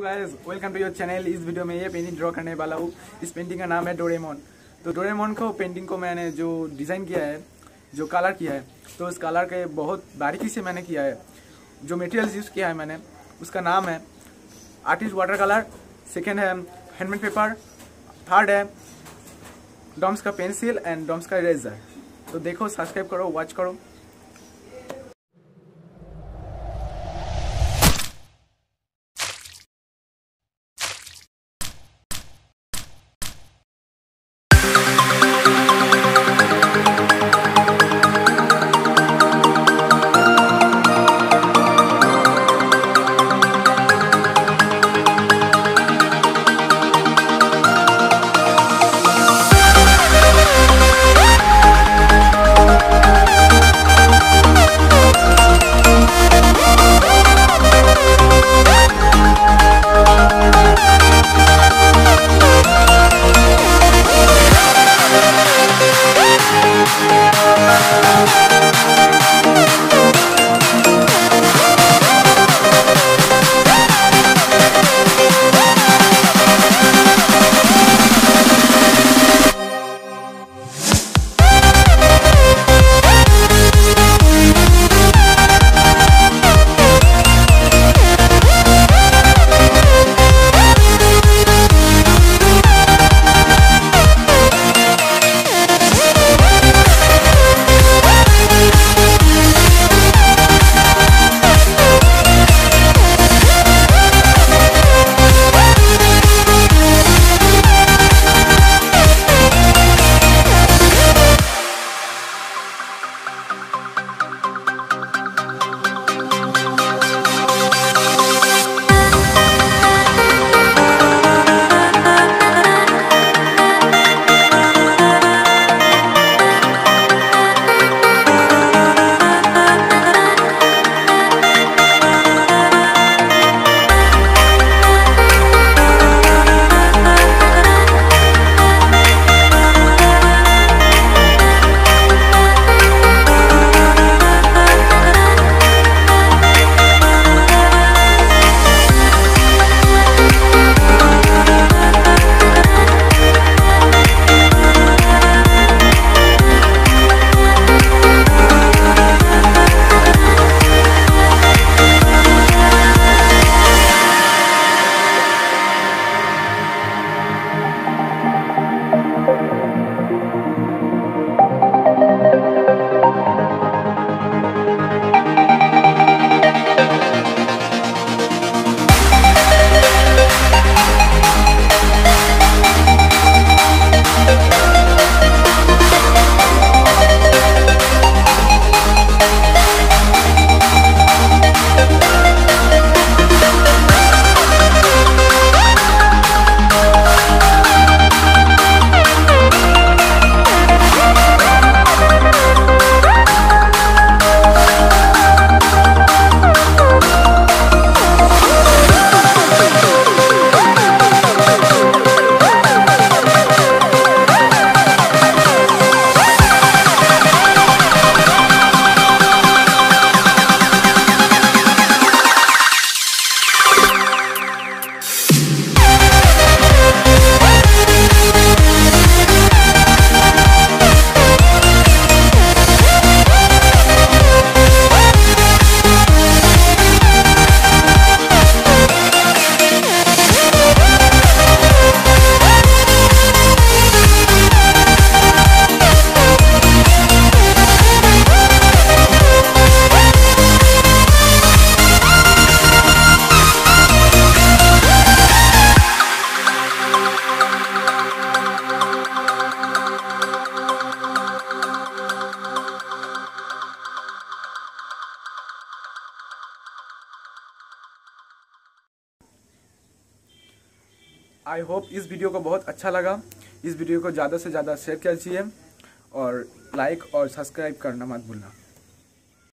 Guys welcome to your channel इस video में ये पेंटिंग ड्रॉ करने वाला हूँ। इस पेंटिंग का नाम है डोरेमोन तो डोरेमोन को पेंटिंग को मैंने जो डिज़ाइन किया है, जो कलर किया है तो उस कलर के बहुत बारीकी से मैंने किया है। जो मटेरियल्स यूज़ किया है मैंने, उसका नाम है आर्टिस्ट वाटर कलर सेकेंड है हैंडमेड पेपर थर्ड है डॉम्स का पेंसिल एंड डॉम्स का इरेजर तो देखो सब्सक्राइब करो वॉच करो। आई होप इस वीडियो को बहुत अच्छा लगा। इस वीडियो को ज़्यादा से ज़्यादा शेयर कीजिए और लाइक और सब्सक्राइब करना मत भूलना।